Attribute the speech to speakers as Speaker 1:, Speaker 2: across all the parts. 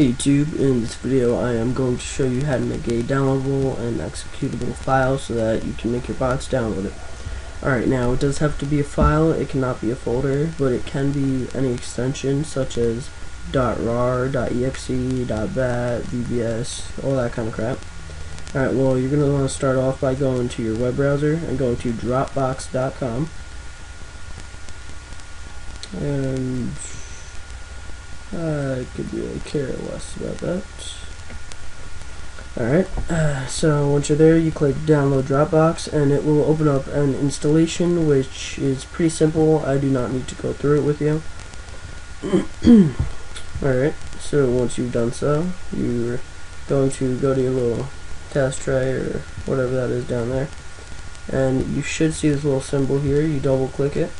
Speaker 1: Hey YouTube, in this video I am going to show you how to make a downloadable and executable file so that you can make your bots download it. Alright, now it does have to be a file, it cannot be a folder, but it can be any extension such as .rar, .exe, .bat, VBS, all that kind of crap. Alright, well you're going to want to start off by going to your web browser and going to dropbox.com and could really care less about that. Alright, uh, so once you're there, you click download Dropbox and it will open up an installation which is pretty simple. I do not need to go through it with you. Alright, so once you've done so, you're going to go to your little test tray or whatever that is down there. And you should see this little symbol here. You double click it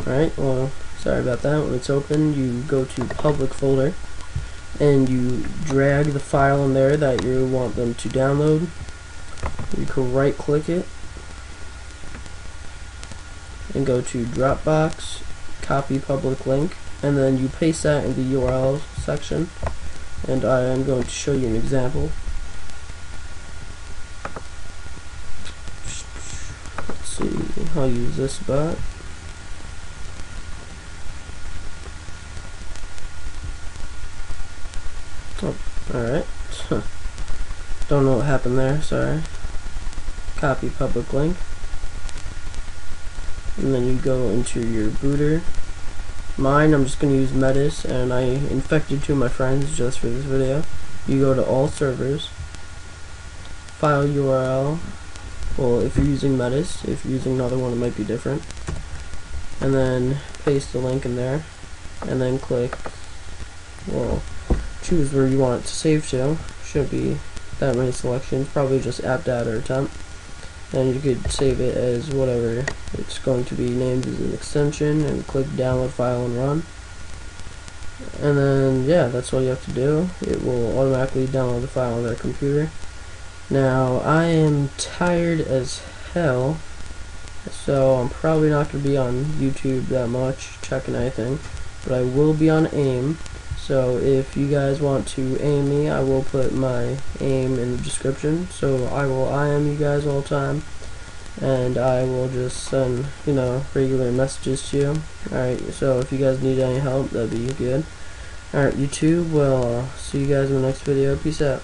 Speaker 1: Alright, well, sorry about that. When it's open, you go to public folder and you drag the file in there that you want them to download. You can right click it and go to Dropbox, copy public link, and then you paste that in the URL section. And I am going to show you an example. Let's see, I'll use this bot. Oh, alright. Don't know what happened there, sorry. Copy public link. And then you go into your booter. Mine, I'm just going to use Metis, and I infected two of my friends just for this video. You go to all servers, file URL, well if you're using Metis, if you're using another one it might be different, and then paste the link in there, and then click, well, choose where you want it to save to. Shouldn't be that many selections, probably just app data or temp. And you could save it as whatever it's going to be named as an extension and click download file and run. And then, yeah, that's all you have to do. It will automatically download the file on their computer. Now, I am tired as hell, so I'm probably not going to be on YouTube that much, checking anything, but I will be on AIM. So if you guys want to aim me, I will put my aim in the description. So I will IM you guys all the time. And I will just send, you know, regular messages to you. Alright, so if you guys need any help, that'd be good. Alright, YouTube, well, see you guys in the next video. Peace out.